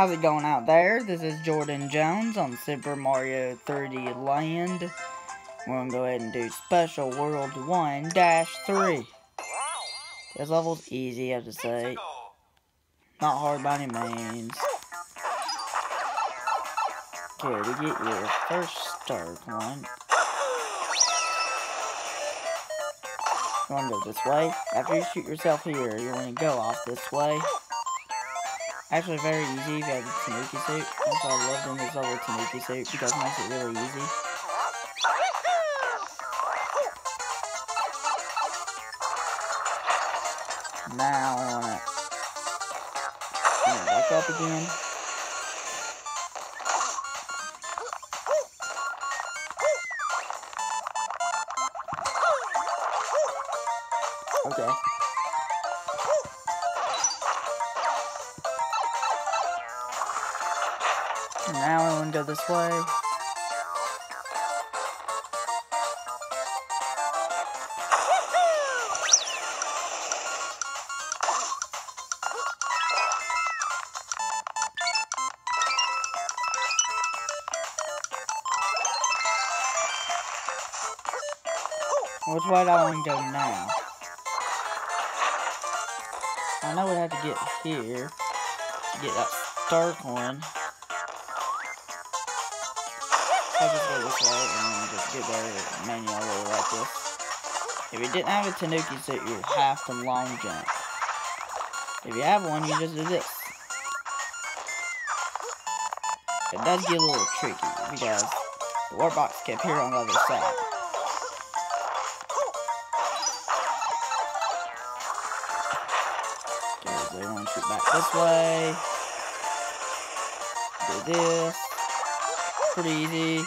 How's it going out there? This is Jordan Jones on Super Mario 3D Land. We're gonna go ahead and do Special World 1-3. This level's easy, I have to say. Not hard by any means. Okay, to get your first star coin, you want to go this way. After you shoot yourself here, you want to go off this way. Actually, very easy if you have the Tanuki suit. That's why I love doing this level Tanuki suit because it makes it really easy. Now I wanna, wanna back up again. Okay. Now I want to go this way. Which way do I want to go now? I know we have to get here get that star coin. I'll just go this way and just get like this. If you didn't have a Tanuki suit, you have to long jump. If you have one, you just do this. It does get a little tricky because the warp box kept here on the other side. Okay, you want to shoot back this way. Do this pretty easy.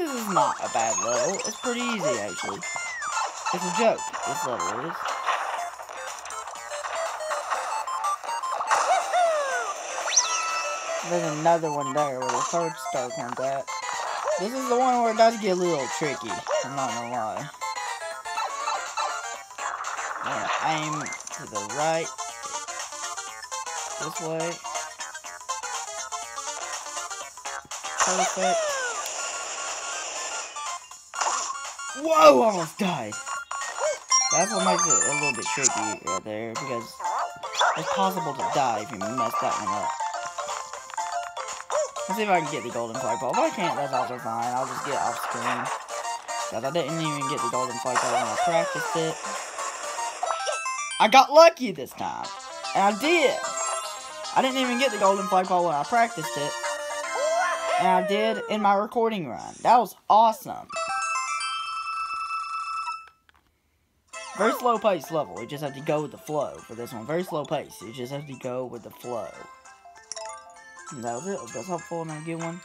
Is not a bad level. It's pretty easy, actually. It's a joke, this level is. There's another one there where the third star comes at. This is the one where it does get a little tricky. I'm not gonna lie. Yeah, aim to the right. This way. Perfect. Whoa, almost died. That's what makes it a little bit tricky right there, because it's possible to die if you mess that one up. Let's see if I can get the golden flagpole. If I can't, that's also fine. I'll just get off screen. Because I didn't even get the golden flagpole when I practiced it. I got lucky this time. And I did. I didn't even get the golden flagpole when I practiced it. And I did in my recording run. That was awesome. Very slow pace level. You just have to go with the flow for this one. Very slow pace. You just have to go with the flow. And that was it. That's helpful and a good one.